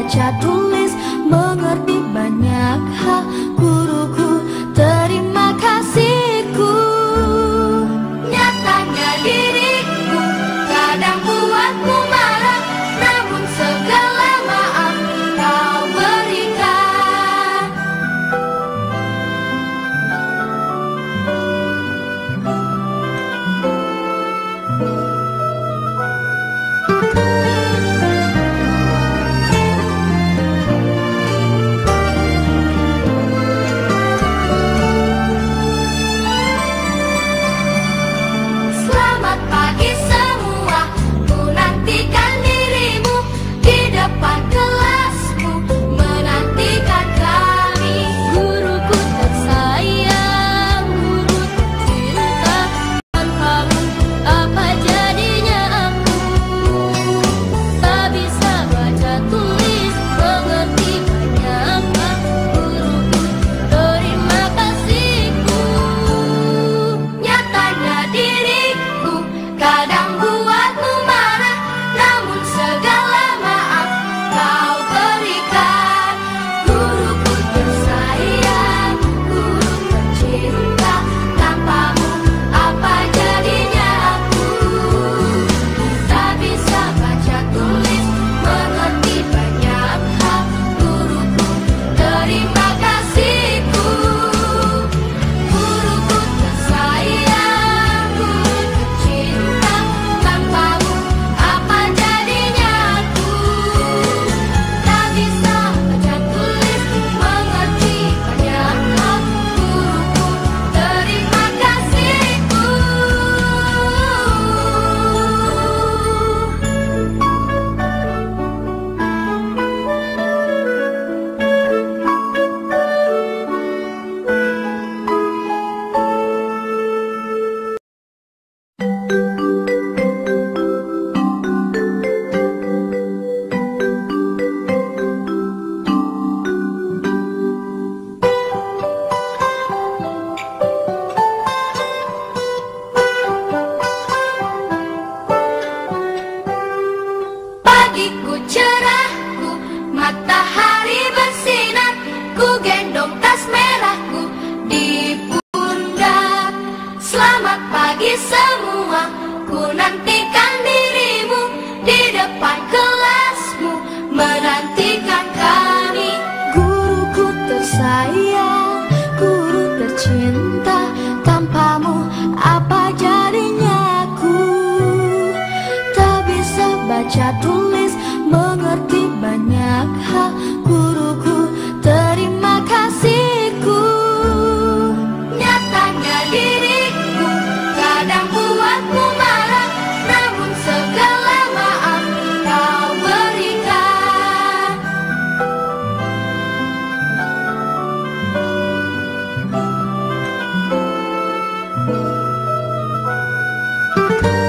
baca tulis mengerti banyak hal. pagiku cerahku matahari bersinar ku Música